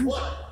There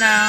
okay?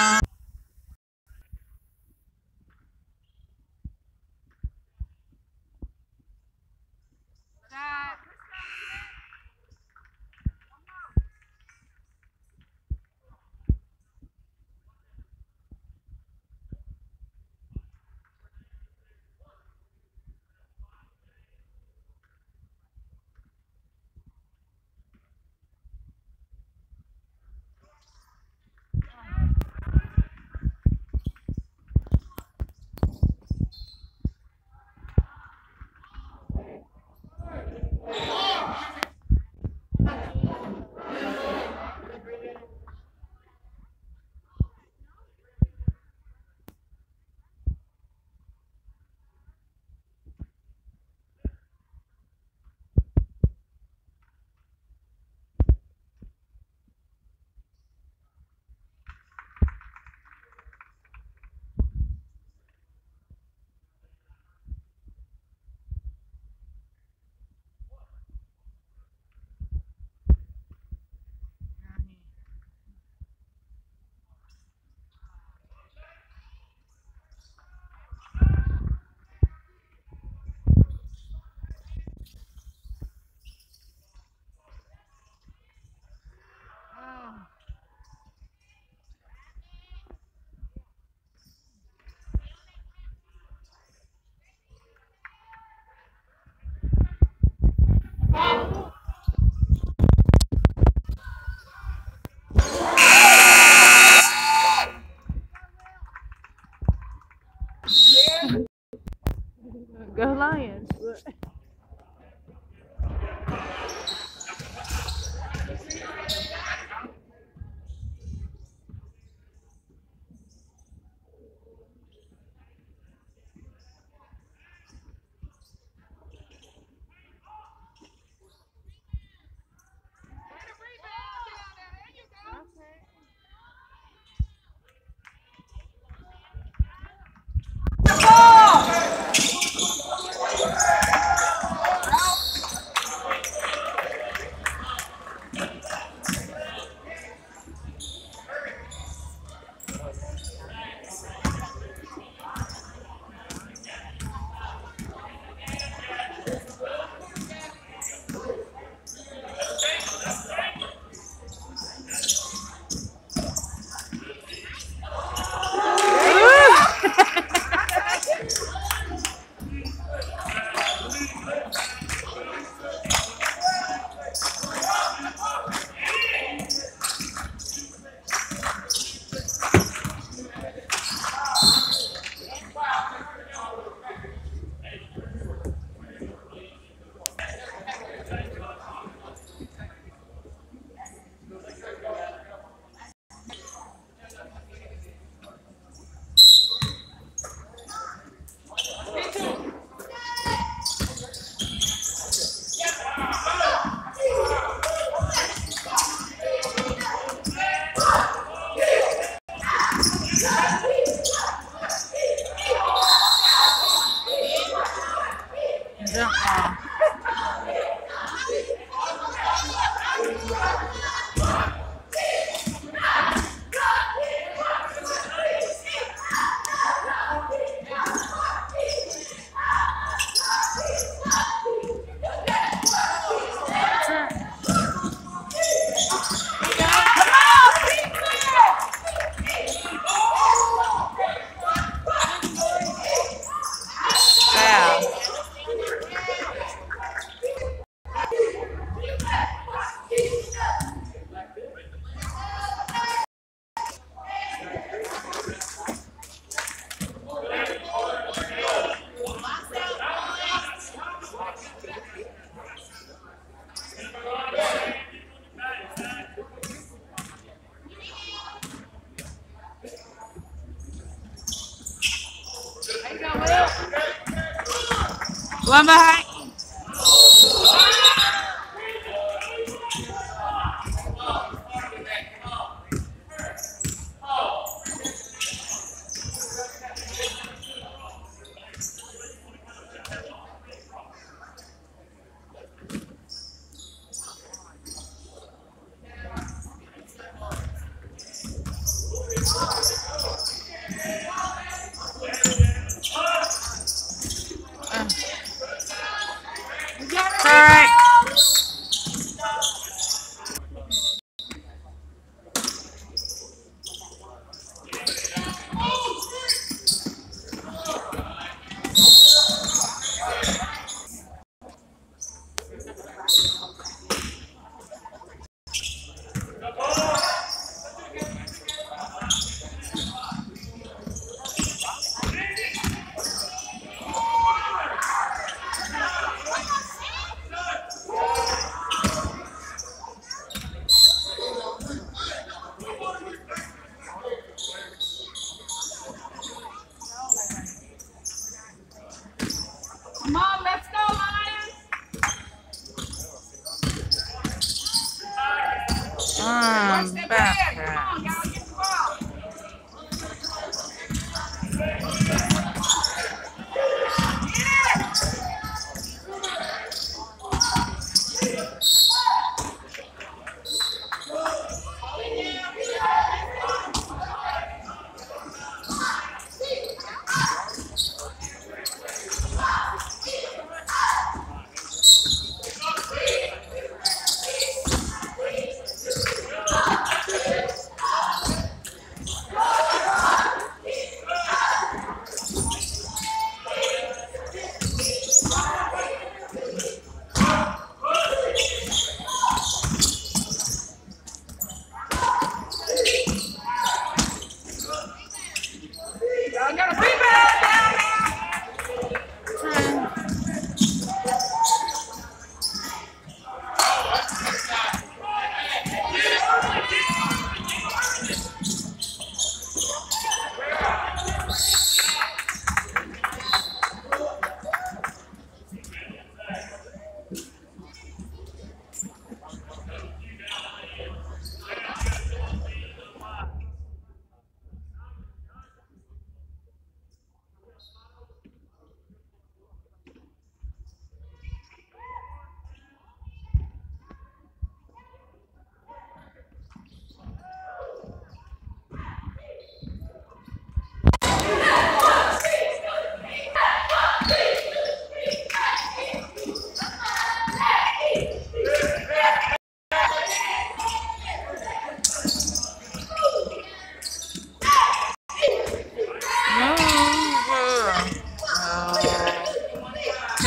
One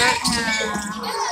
すごい!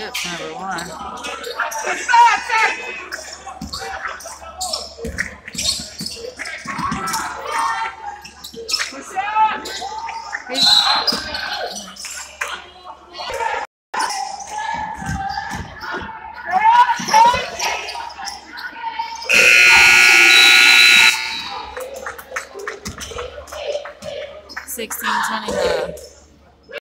It number one.